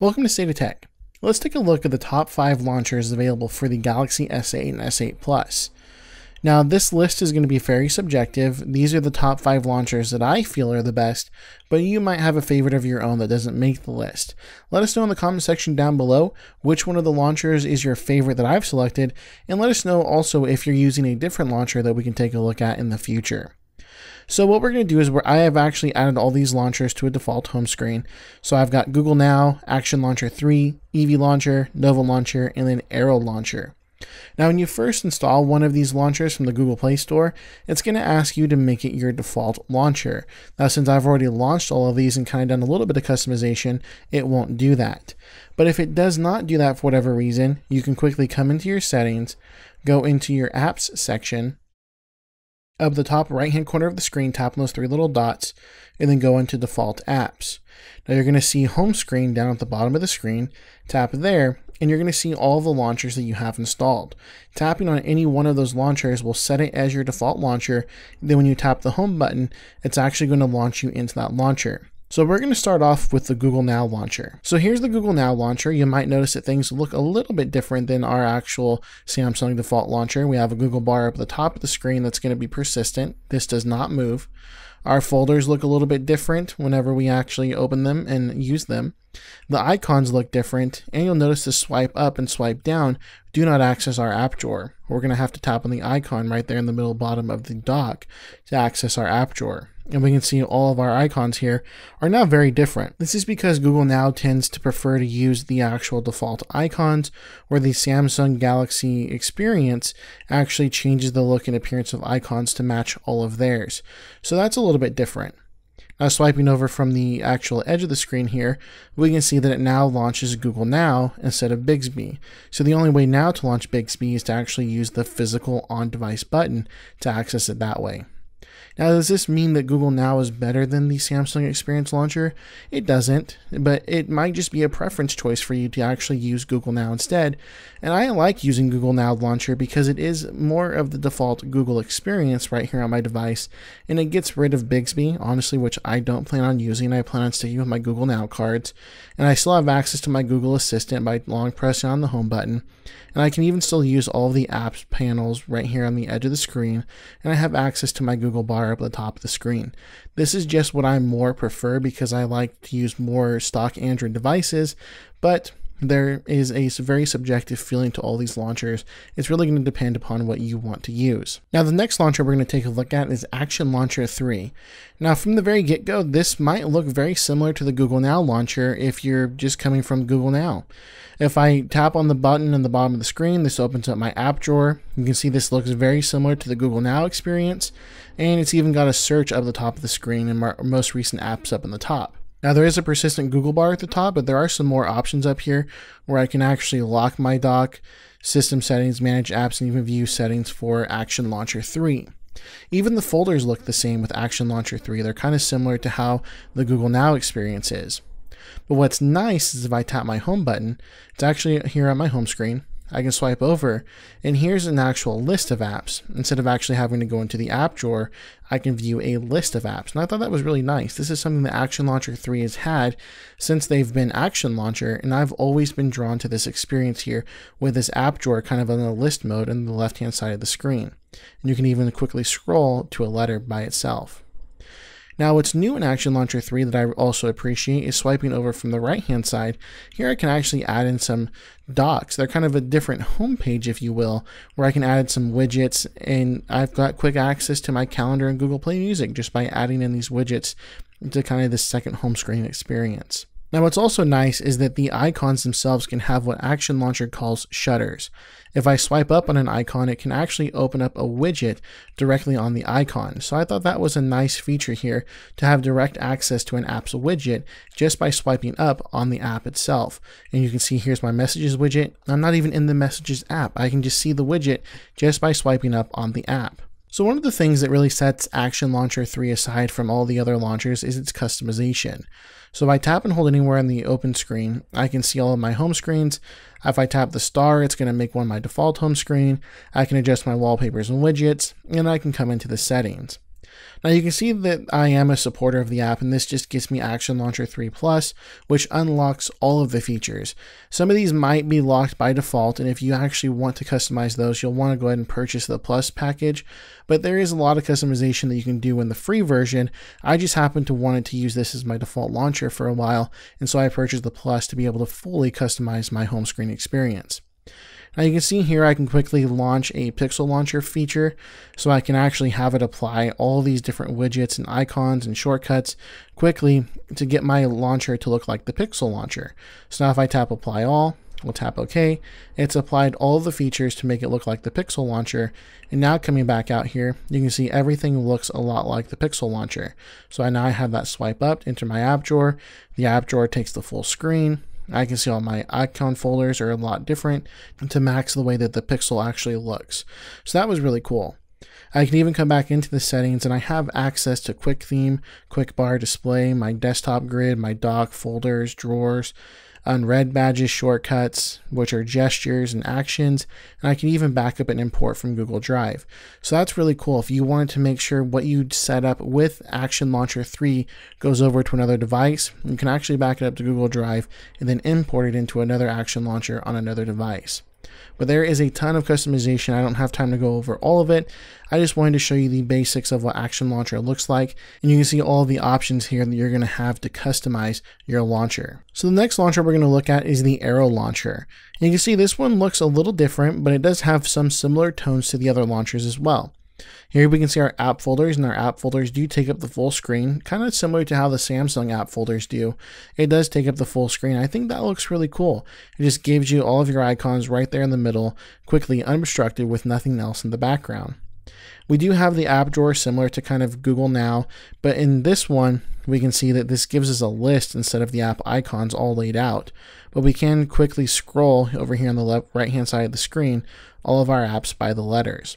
Welcome to State of Tech. Let's take a look at the top 5 launchers available for the Galaxy S8 and S8 Plus. Now, this list is going to be very subjective. These are the top 5 launchers that I feel are the best, but you might have a favorite of your own that doesn't make the list. Let us know in the comment section down below which one of the launchers is your favorite that I've selected, and let us know also if you're using a different launcher that we can take a look at in the future. So what we're going to do is where I have actually added all these launchers to a default home screen. So I've got Google Now, Action Launcher 3, Evie Launcher, Nova Launcher, and then Arrow Launcher. Now, when you first install one of these launchers from the Google Play Store, it's going to ask you to make it your default launcher. Now, since I've already launched all of these and kind of done a little bit of customization, it won't do that. But if it does not do that for whatever reason, you can quickly come into your settings, go into your apps section, up the top right hand corner of the screen, tap on those three little dots, and then go into default apps. Now you're going to see home screen down at the bottom of the screen. Tap there, and you're going to see all the launchers that you have installed. Tapping on any one of those launchers will set it as your default launcher. Then when you tap the home button, it's actually going to launch you into that launcher. So we're going to start off with the Google Now launcher. So here's the Google Now launcher. You might notice that things look a little bit different than our actual Samsung default launcher. We have a Google bar up at the top of the screen that's going to be persistent. This does not move. Our folders look a little bit different whenever we actually open them and use them. The icons look different, and you'll notice the swipe up and swipe down do not access our app drawer. We're going to have to tap on the icon right there in the middle bottom of the dock to access our app drawer and we can see all of our icons here are now very different. This is because Google now tends to prefer to use the actual default icons where the Samsung Galaxy experience actually changes the look and appearance of icons to match all of theirs. So that's a little bit different. Now swiping over from the actual edge of the screen here, we can see that it now launches Google Now instead of Bixby. So the only way now to launch Bixby is to actually use the physical on-device button to access it that way. Now, does this mean that Google Now is better than the Samsung Experience Launcher? It doesn't, but it might just be a preference choice for you to actually use Google Now instead. And I like using Google Now Launcher because it is more of the default Google experience right here on my device, and it gets rid of Bixby, honestly, which I don't plan on using. I plan on sticking with my Google Now cards, and I still have access to my Google Assistant by long pressing on the home button. And I can even still use all of the apps panels right here on the edge of the screen, and I have access to my Google bar up at the top of the screen. This is just what I more prefer because I like to use more stock Android devices, but there is a very subjective feeling to all these launchers. It's really going to depend upon what you want to use. Now, the next launcher we're going to take a look at is Action Launcher 3. Now, from the very get go, this might look very similar to the Google Now launcher if you're just coming from Google Now. If I tap on the button in the bottom of the screen, this opens up my app drawer. You can see this looks very similar to the Google Now experience, and it's even got a search up the top of the screen and most recent apps up in the top. Now there is a persistent Google bar at the top, but there are some more options up here where I can actually lock my dock, system settings, manage apps, and even view settings for Action Launcher 3. Even the folders look the same with Action Launcher 3. They're kind of similar to how the Google Now experience is. But what's nice is if I tap my home button, it's actually here on my home screen. I can swipe over, and here's an actual list of apps. Instead of actually having to go into the app drawer, I can view a list of apps. And I thought that was really nice. This is something that Action Launcher 3 has had since they've been Action Launcher, and I've always been drawn to this experience here with this app drawer kind of on the list mode on the left hand side of the screen. And you can even quickly scroll to a letter by itself. Now what's new in Action Launcher 3 that I also appreciate is swiping over from the right hand side. Here I can actually add in some docs. They're kind of a different homepage, if you will, where I can add some widgets and I've got quick access to my calendar and Google Play Music just by adding in these widgets to kind of the second home screen experience. Now what's also nice is that the icons themselves can have what Action Launcher calls shutters. If I swipe up on an icon, it can actually open up a widget directly on the icon. So I thought that was a nice feature here to have direct access to an app's widget just by swiping up on the app itself. And you can see here's my messages widget. I'm not even in the messages app. I can just see the widget just by swiping up on the app. So one of the things that really sets Action Launcher 3 aside from all the other launchers is its customization. So if I tap and hold anywhere on the open screen, I can see all of my home screens. If I tap the star, it's going to make one my default home screen. I can adjust my wallpapers and widgets, and I can come into the settings. Now you can see that I am a supporter of the app and this just gets me Action Launcher 3 Plus, which unlocks all of the features. Some of these might be locked by default and if you actually want to customize those, you'll want to go ahead and purchase the Plus package, but there is a lot of customization that you can do in the free version. I just happen to wanted to use this as my default launcher for a while, and so I purchased the Plus to be able to fully customize my home screen experience. Now you can see here I can quickly launch a pixel launcher feature so I can actually have it apply all these different widgets and icons and shortcuts quickly to get my launcher to look like the pixel launcher. So now if I tap apply all, we'll tap OK, it's applied all the features to make it look like the pixel launcher and now coming back out here you can see everything looks a lot like the pixel launcher. So I now have that swipe up into my app drawer, the app drawer takes the full screen, I can see all my icon folders are a lot different to max the way that the pixel actually looks. So that was really cool. I can even come back into the settings and I have access to quick theme, quick bar display, my desktop grid, my dock folders, drawers, unread badges shortcuts, which are gestures and actions, and I can even back up and import from Google Drive. So that's really cool. If you wanted to make sure what you set up with Action Launcher 3 goes over to another device, you can actually back it up to Google Drive and then import it into another Action Launcher on another device. But there is a ton of customization. I don't have time to go over all of it. I just wanted to show you the basics of what Action Launcher looks like. And you can see all the options here that you're going to have to customize your launcher. So the next launcher we're going to look at is the Arrow Launcher. And you can see this one looks a little different, but it does have some similar tones to the other launchers as well. Here we can see our app folders, and our app folders do take up the full screen, kind of similar to how the Samsung app folders do. It does take up the full screen. I think that looks really cool. It just gives you all of your icons right there in the middle, quickly unobstructed with nothing else in the background. We do have the app drawer similar to kind of Google Now, but in this one, we can see that this gives us a list instead of the app icons all laid out. But we can quickly scroll over here on the left right hand side of the screen all of our apps by the letters.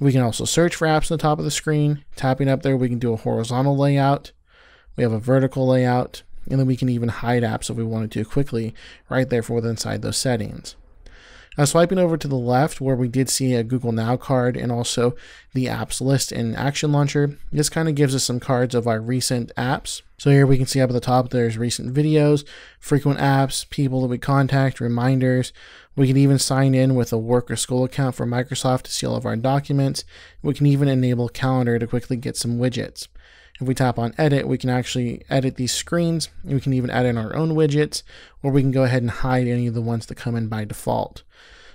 We can also search for apps on the top of the screen. Tapping up there, we can do a horizontal layout. We have a vertical layout, and then we can even hide apps if we wanted to quickly right there for inside those settings. Now swiping over to the left where we did see a Google Now card and also the apps list in Action Launcher, this kind of gives us some cards of our recent apps. So here we can see up at the top there's recent videos, frequent apps, people that we contact, reminders. We can even sign in with a work or school account for Microsoft to see all of our documents. We can even enable calendar to quickly get some widgets. If we tap on edit, we can actually edit these screens. We can even add in our own widgets, or we can go ahead and hide any of the ones that come in by default.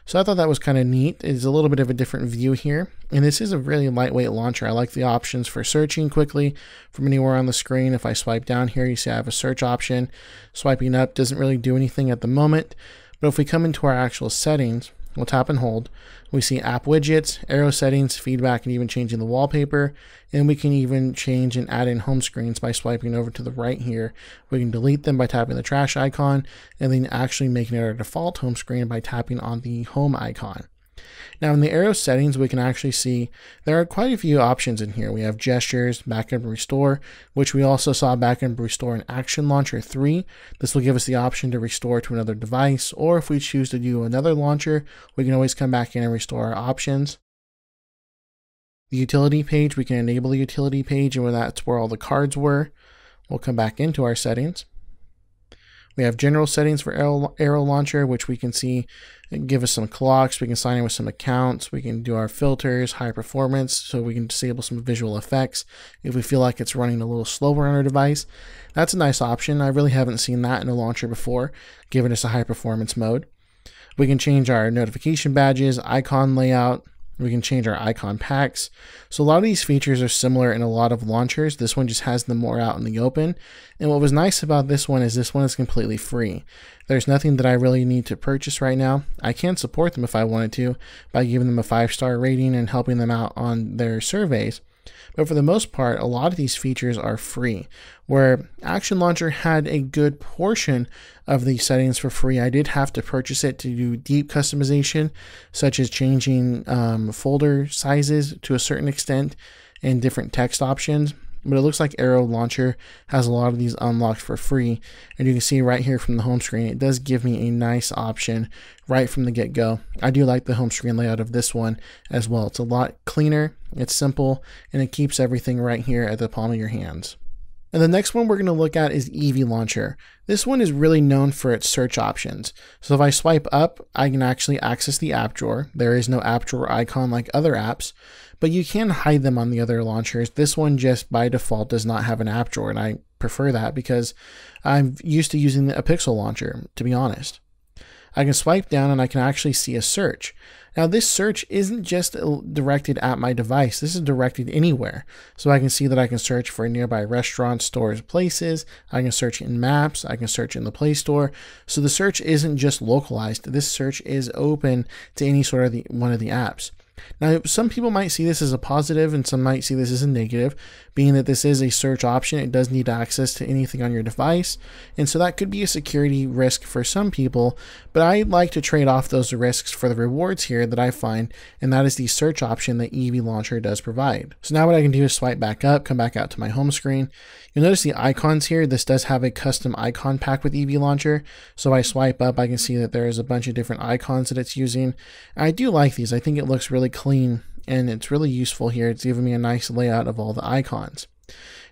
So I thought that was kind of neat. It's a little bit of a different view here. And this is a really lightweight launcher. I like the options for searching quickly from anywhere on the screen. If I swipe down here, you see I have a search option. Swiping up doesn't really do anything at the moment. But if we come into our actual settings, We'll tap and hold. We see app widgets, arrow settings, feedback, and even changing the wallpaper. And we can even change and add in home screens by swiping over to the right here. We can delete them by tapping the trash icon and then actually making it our default home screen by tapping on the home icon. Now in the arrow settings, we can actually see there are quite a few options in here. We have gestures, backup restore, which we also saw backup and restore in Action Launcher 3. This will give us the option to restore to another device, or if we choose to do another launcher, we can always come back in and restore our options. The utility page, we can enable the utility page, and that's where all the cards were. We'll come back into our settings. We have general settings for Arrow Launcher, which we can see uh, give us some clocks. We can sign in with some accounts. We can do our filters, high performance, so we can disable some visual effects if we feel like it's running a little slower on our device. That's a nice option. I really haven't seen that in a launcher before, giving us a high performance mode. We can change our notification badges, icon layout, we can change our icon packs. So a lot of these features are similar in a lot of launchers. This one just has them more out in the open. And what was nice about this one is this one is completely free. There's nothing that I really need to purchase right now. I can support them if I wanted to by giving them a five star rating and helping them out on their surveys. But for the most part, a lot of these features are free. Where Action Launcher had a good portion of the settings for free, I did have to purchase it to do deep customization, such as changing um, folder sizes to a certain extent and different text options. But it looks like Arrow Launcher has a lot of these unlocked for free. And you can see right here from the home screen, it does give me a nice option right from the get-go. I do like the home screen layout of this one as well. It's a lot cleaner, it's simple, and it keeps everything right here at the palm of your hands. And the next one we're going to look at is Evie Launcher. This one is really known for its search options. So if I swipe up, I can actually access the app drawer. There is no app drawer icon like other apps, but you can hide them on the other launchers. This one just by default does not have an app drawer, and I prefer that because I'm used to using a pixel launcher, to be honest. I can swipe down and I can actually see a search. Now this search isn't just uh, directed at my device, this is directed anywhere. So I can see that I can search for nearby restaurants, stores, places, I can search in maps, I can search in the Play Store. So the search isn't just localized, this search is open to any sort of the, one of the apps. Now, some people might see this as a positive and some might see this as a negative, being that this is a search option. It does need access to anything on your device, and so that could be a security risk for some people, but I like to trade off those risks for the rewards here that I find, and that is the search option that Evie Launcher does provide. So now what I can do is swipe back up, come back out to my home screen. You'll notice the icons here. This does have a custom icon pack with Evie Launcher, so if I swipe up, I can see that there is a bunch of different icons that it's using. I do like these. I think it looks really clean and it's really useful here. It's giving me a nice layout of all the icons.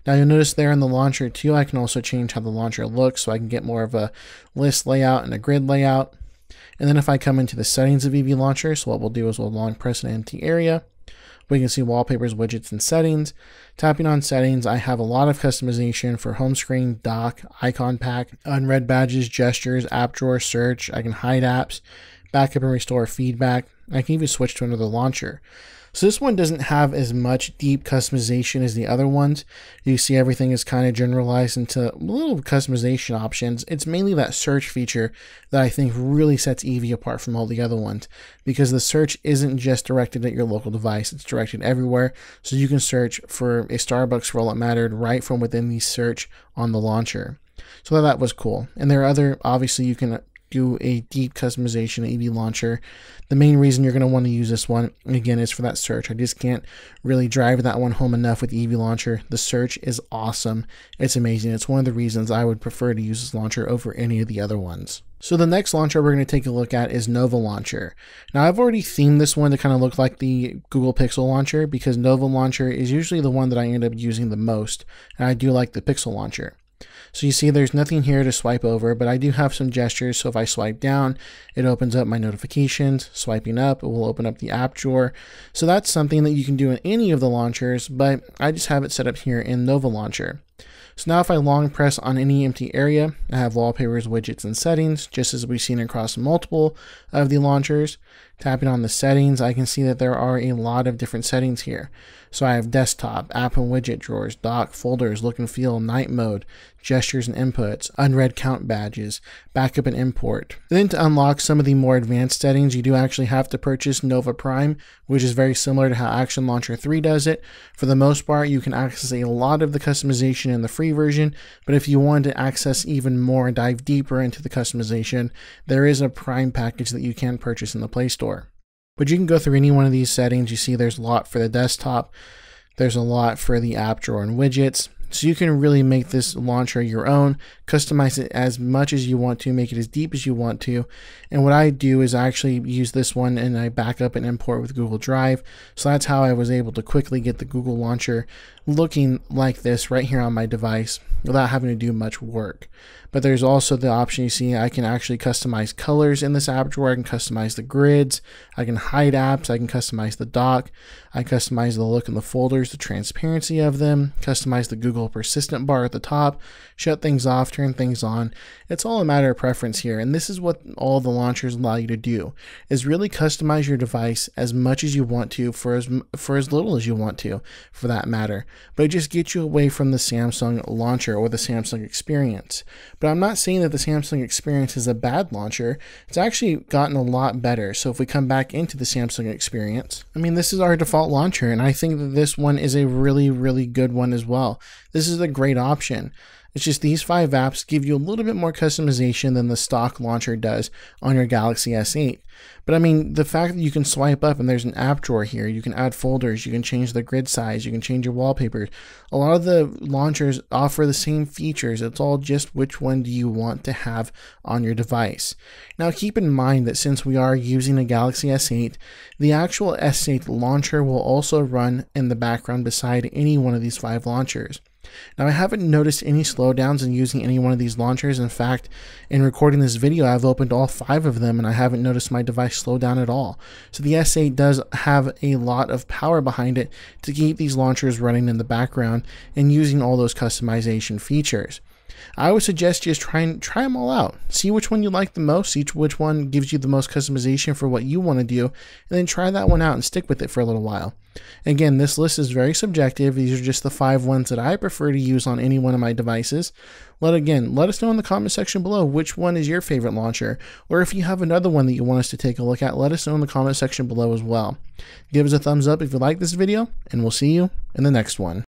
Now you'll notice there in the launcher too, I can also change how the launcher looks so I can get more of a list layout and a grid layout. And then if I come into the settings of Evie Launcher, so what we'll do is we'll long press an empty area. We can see wallpapers, widgets, and settings. Tapping on settings, I have a lot of customization for home screen, dock, icon pack, unread badges, gestures, app drawer, search. I can hide apps, backup and restore feedback. I can even switch to another launcher. So this one doesn't have as much deep customization as the other ones. You see everything is kind of generalized into little customization options. It's mainly that search feature that I think really sets Evie apart from all the other ones because the search isn't just directed at your local device, it's directed everywhere. So you can search for a Starbucks for all it mattered right from within the search on the launcher. So that was cool. And there are other, obviously, you can do a deep customization Evie launcher. The main reason you're going to want to use this one, again, is for that search. I just can't really drive that one home enough with Evie launcher. The search is awesome. It's amazing. It's one of the reasons I would prefer to use this launcher over any of the other ones. So the next launcher we're going to take a look at is Nova Launcher. Now I've already themed this one to kind of look like the Google Pixel Launcher because Nova Launcher is usually the one that I end up using the most, and I do like the Pixel Launcher. So you see there's nothing here to swipe over, but I do have some gestures. So if I swipe down, it opens up my notifications. Swiping up, it will open up the app drawer. So that's something that you can do in any of the launchers, but I just have it set up here in Nova Launcher. So now if I long press on any empty area, I have wallpapers, widgets, and settings, just as we've seen across multiple of the launchers. Tapping on the settings, I can see that there are a lot of different settings here. So I have desktop, app and widget drawers, dock, folders, look and feel, night mode, gestures and inputs, unread count badges, backup and import. Then to unlock some of the more advanced settings, you do actually have to purchase Nova Prime, which is very similar to how Action Launcher 3 does it. For the most part, you can access a lot of the customization in the free version, but if you want to access even more and dive deeper into the customization, there is a Prime package that you can purchase in the Play Store. But you can go through any one of these settings. You see there's a lot for the desktop. There's a lot for the app drawer and widgets. So you can really make this launcher your own, customize it as much as you want to, make it as deep as you want to. And what I do is I actually use this one and I back up and import with Google Drive. So that's how I was able to quickly get the Google launcher looking like this right here on my device without having to do much work. But there's also the option you see I can actually customize colors in this app drawer. I can customize the grids. I can hide apps. I can customize the dock. I customize the look in the folders, the transparency of them, customize the Google persistent bar at the top, shut things off, turn things on. It's all a matter of preference here. And this is what all the launchers allow you to do is really customize your device as much as you want to for as, for as little as you want to for that matter. But it just gets you away from the Samsung launcher or the Samsung experience. But I'm not saying that the Samsung experience is a bad launcher. It's actually gotten a lot better. So if we come back into the Samsung experience, I mean, this is our default launcher, and I think that this one is a really, really good one as well. This is a great option. It's just these five apps give you a little bit more customization than the stock launcher does on your Galaxy S8. But I mean, the fact that you can swipe up and there's an app drawer here, you can add folders, you can change the grid size, you can change your wallpapers. A lot of the launchers offer the same features. It's all just which one do you want to have on your device. Now, keep in mind that since we are using a Galaxy S8, the actual S8 launcher will also run in the background beside any one of these five launchers. Now I haven't noticed any slowdowns in using any one of these launchers. In fact, in recording this video, I've opened all five of them and I haven't noticed my device slow down at all. So the S8 does have a lot of power behind it to keep these launchers running in the background and using all those customization features. I would suggest just try and try them all out. See which one you like the most, see which one gives you the most customization for what you want to do, and then try that one out and stick with it for a little while. Again, this list is very subjective. These are just the five ones that I prefer to use on any one of my devices. Let again, let us know in the comment section below which one is your favorite launcher, or if you have another one that you want us to take a look at, let us know in the comment section below as well. Give us a thumbs up if you like this video, and we'll see you in the next one.